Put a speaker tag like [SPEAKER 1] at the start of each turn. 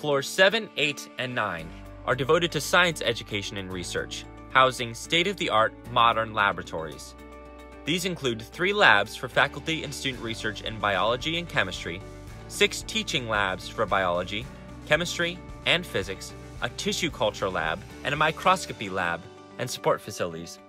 [SPEAKER 1] Floors 7, 8, and 9 are devoted to science education and research, housing state of the art modern laboratories. These include three labs for faculty and student research in biology and chemistry, six teaching labs for biology, chemistry, and physics, a tissue culture lab, and a microscopy lab, and support facilities.